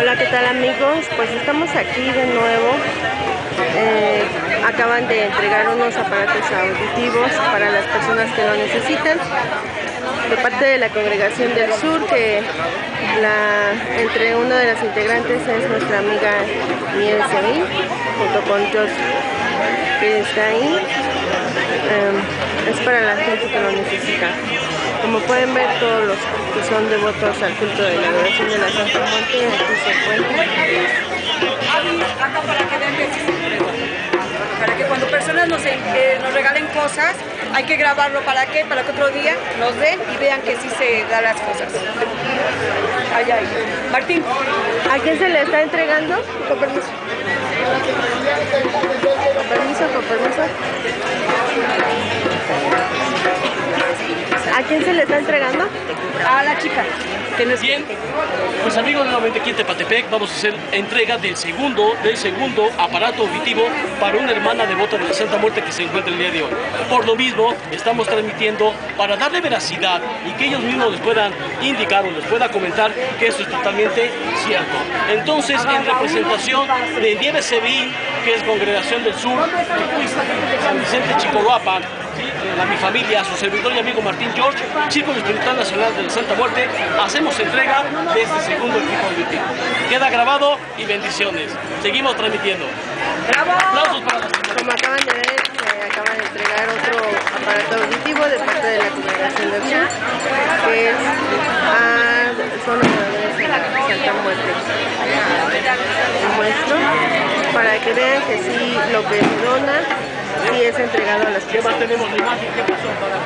Hola, ¿qué tal amigos? Pues estamos aquí de nuevo. Eh, acaban de entregar unos aparatos auditivos para las personas que lo necesitan. De parte de la Congregación del Sur, que entre una de las integrantes es nuestra amiga Miel Sevilla, junto con George, que está ahí. Eh, es para la gente que lo necesita. Como pueden ver, todos los que son devotos al culto de la adoración de la Santa Muerte aquí se encuentran. Personas nos, eh, nos regalen cosas, hay que grabarlo para qué, para que otro día nos den y vean que sí se dan las cosas. Ahí. Martín. ¿A quién se le está entregando? Con permiso. Con permiso, con permiso. ¿A quién se le está entregando? A la chica. Bien, pues amigos nuevamente aquí en Tepatepec vamos a hacer entrega del segundo, del segundo aparato auditivo para una hermana devota de la Santa Muerte que se encuentra el día de hoy. Por lo mismo, estamos transmitiendo para darle veracidad y que ellos mismos les puedan indicar o les pueda comentar que eso es totalmente cierto. Entonces, en representación de Nieve Sevilla, que es Congregación del Sur, San Vicente Chicoloapan, a mi familia, a su servidor y amigo Martín George, Círculo Espiritual Nacional de la Santa Muerte, hacemos entrega de este segundo equipo auditivo. Queda grabado y bendiciones. Seguimos transmitiendo. Aplausos para las Como acaban de ver, se acaba de entregar otro aparato auditivo de parte de la Congregación Sur, que es a zona de Santa Muerte. Muestro para que vean que sí, lo que dona, sí es entregado a las ¿Qué más personas. tenemos la imagen? ¿Qué pasó para